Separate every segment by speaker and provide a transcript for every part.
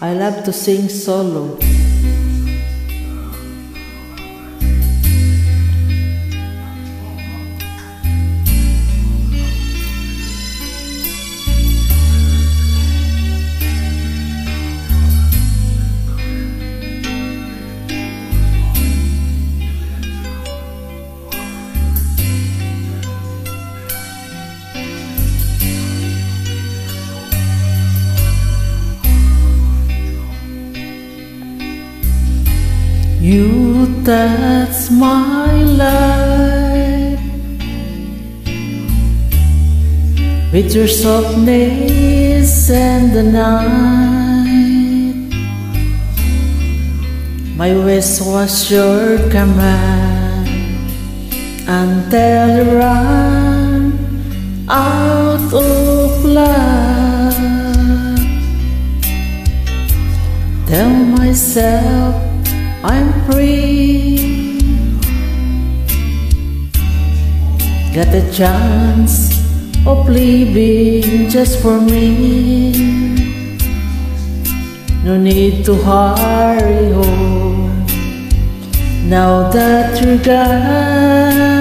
Speaker 1: I love to sing solo. You touch my life with your softness and the night. My wish was your command until you run out of love. Tell myself I'm free. Got the chance of living just for me. No need to hurry home now that you're gone.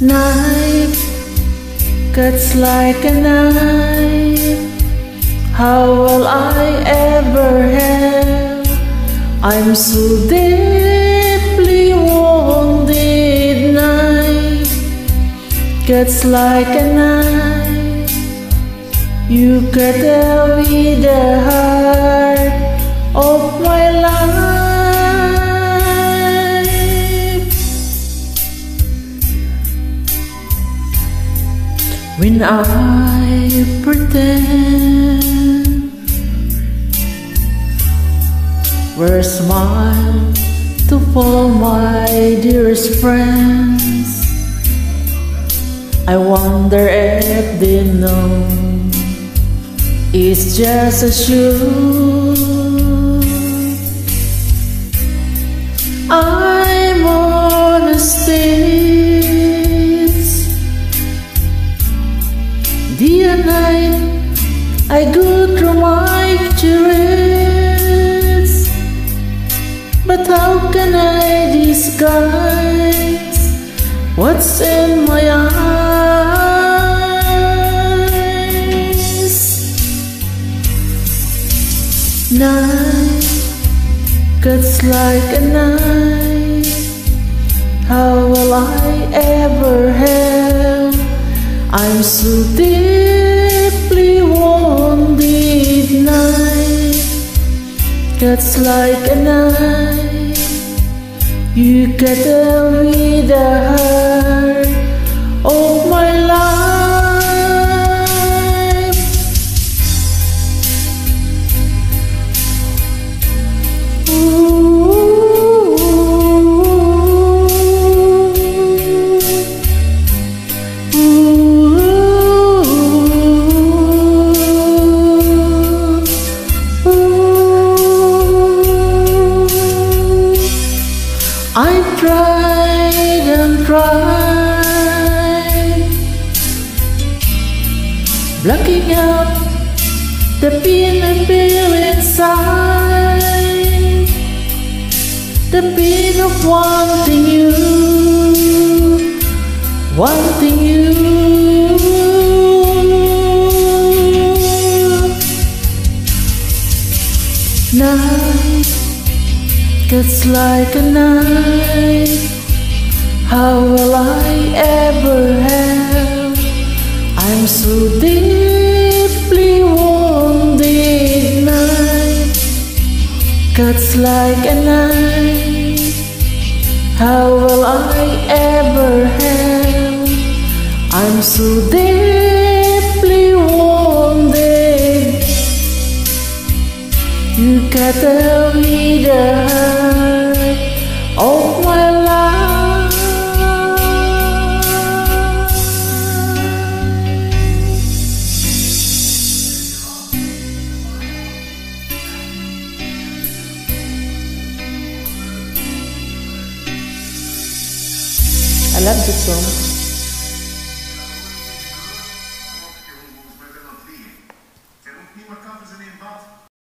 Speaker 1: Night cuts like a knife. How will I ever have? I'm so deeply wounded night. Cuts like a knife. You cut away the heart of my life. When I pretend A smile to follow my dearest friends. I wonder if they know It's just a shoe. I'm What's in my eyes Night cuts like a knife How will I ever help I'm so deeply wounded. Night Cuts like a knife You cut away the heart tried and tried Blocking out the pain I feel inside. The pain of wanting you Wanting you cuts like a knife How will I ever have I'm so deeply wounded night. Cuts like a knife. How will I ever have I'm so deeply I love this song.